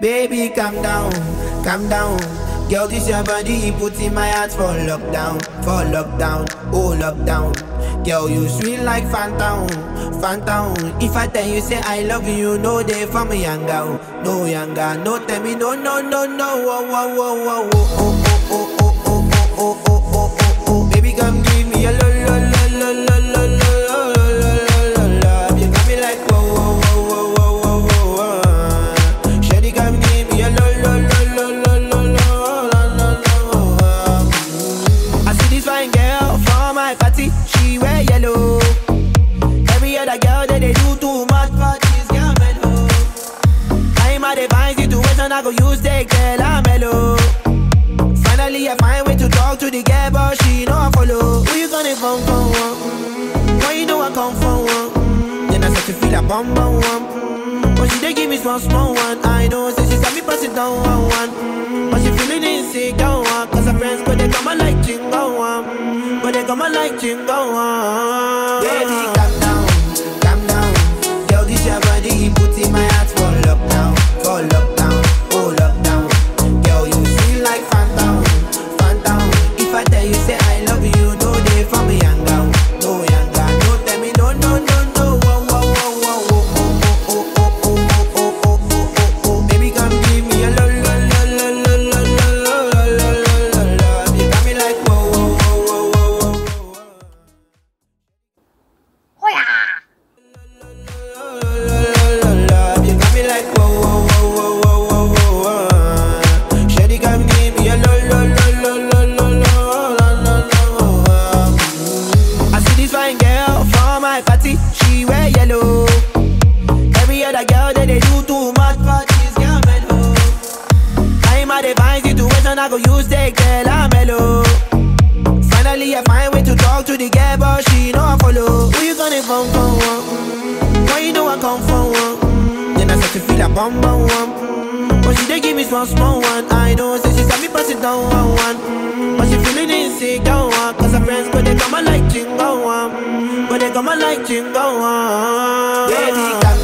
Baby, calm down, calm down. Girl, this your body, put in my heart for lockdown, for lockdown, oh lockdown. Girl, you sweet like phantom, phantom. If I tell you say I love you, no day for me younger, no younger, no tell me no, no, no, no, oh, oh, oh, oh, oh, girl for my party, she wear yellow. Every other girl that they do too much for this girl mellow. I'm at a fine situation, I go use the girl I'm mellow. Finally, I find way to talk to the girl, but she know I follow. Who you gonna phone for? One? Why you know I come for one? Then I start to feel a bum bum one. But she they give me small small one. I know, say she saw me pass it down Come and light jingle. My party, she wear yellow. Every other girl that they do too much for this girl mellow. I'm at a fine situation, I go use the girl I'm mellow. Finally, I find way to talk to the girl, but she know I follow. Who you gonna phone for? One? Why you know I come for one? Then I start to feel a bum bum one. But she they give me small small one. I know, say she got me passing down one Toma like chingo. Dedica